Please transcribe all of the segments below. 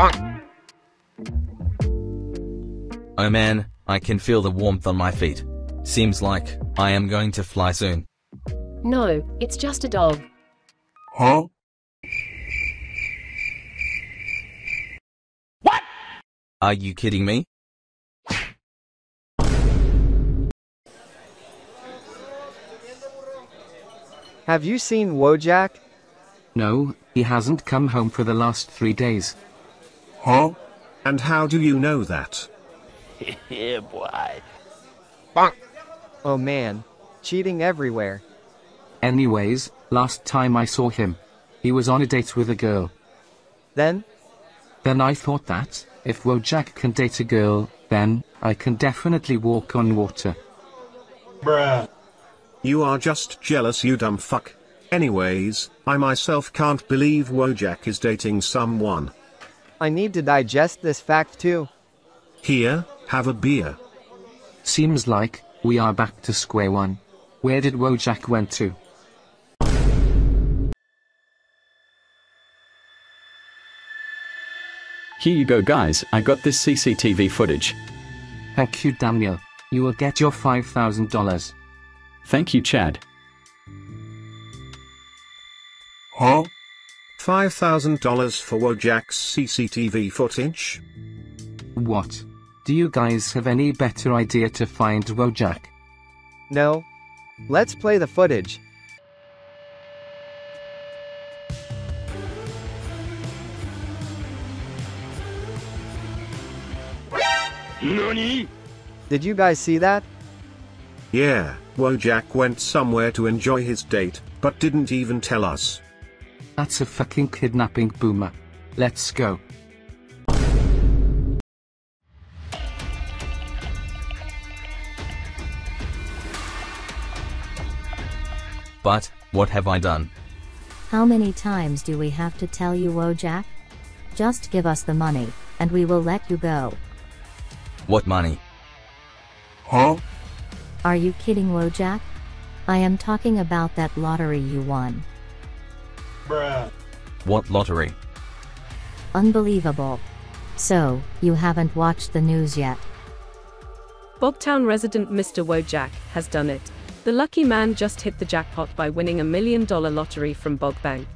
Oh man, I can feel the warmth on my feet. Seems like I am going to fly soon. No, it's just a dog. Huh? What? Are you kidding me? Have you seen Wojak? No, he hasn't come home for the last three days. Huh? And how do you know that? yeah, boy. Oh man, cheating everywhere. Anyways, last time I saw him, he was on a date with a girl. Then, Then I thought that, if Wojak can date a girl, then, I can definitely walk on water. Bruh. You are just jealous you dumb fuck. Anyways, I myself can't believe Wojak is dating someone. I need to digest this fact too. Here, have a beer. Seems like, we are back to square one. Where did Wojak went to? Here you go guys, I got this CCTV footage. Thank you Daniel. You will get your $5,000. Thank you Chad. Huh? $5,000 for Wojak's CCTV footage? What? Do you guys have any better idea to find Wojak? No. Let's play the footage. NANI? Did you guys see that? Yeah, Wojak went somewhere to enjoy his date, but didn't even tell us. That's a fucking kidnapping boomer. Let's go. But, what have I done? How many times do we have to tell you, oh, Wojak? Just give us the money, and we will let you go. What money? Huh? Are you kidding, oh, Wojak? I am talking about that lottery you won. What lottery? Unbelievable. So, you haven't watched the news yet. Bogtown resident Mr. Wojak has done it. The lucky man just hit the jackpot by winning a million dollar lottery from Bogbank.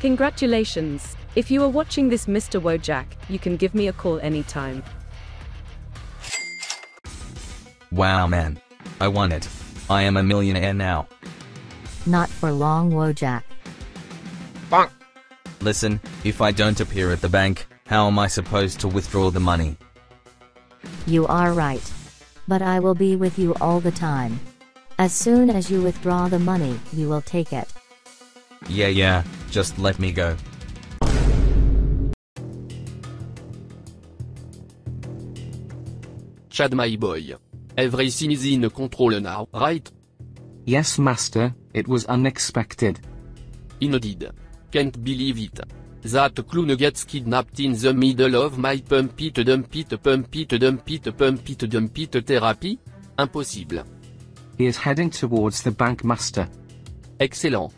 Congratulations! If you are watching this Mr. Wojak, you can give me a call anytime. Wow man. I won it. I am a millionaire now. Not for long, Wojak. Listen, if I don't appear at the bank, how am I supposed to withdraw the money? You are right. But I will be with you all the time. As soon as you withdraw the money, you will take it. Yeah yeah, just let me go. Chad my boy. Everything is in control now, right? Yes, master, it was unexpected. Indeed. Can't believe it. That clown gets kidnapped in the middle of my pump it dump it pump it dump it pump it dump it therapy? Impossible. He is heading towards the bank master. Excellent.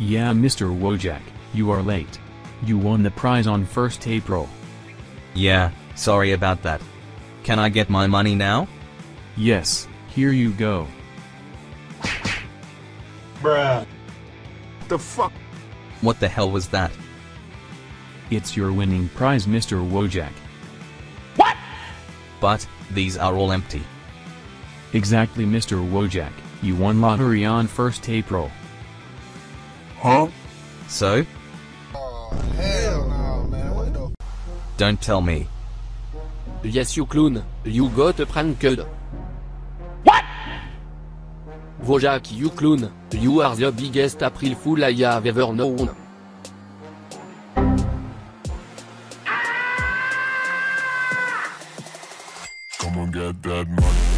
Yeah, Mr. Wojak, you are late. You won the prize on 1st April. Yeah, sorry about that. Can I get my money now? Yes, here you go. The fuck? What the hell was that? It's your winning prize, Mr. Wojak. What? But, these are all empty. Exactly, Mr. Wojak. You won lottery on 1st April. Huh? So? Oh, hell no, man. What the Don't tell me. Yes you clown, you got pranked. What? Vojak you clown, you are the biggest April fool I have ever known. Come on, get that money.